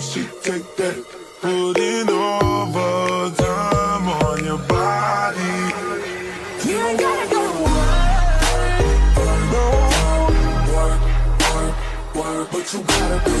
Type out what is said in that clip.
She take that, putting overtime on your body. You ain't gotta go to work, No, work, work, work, but you gotta be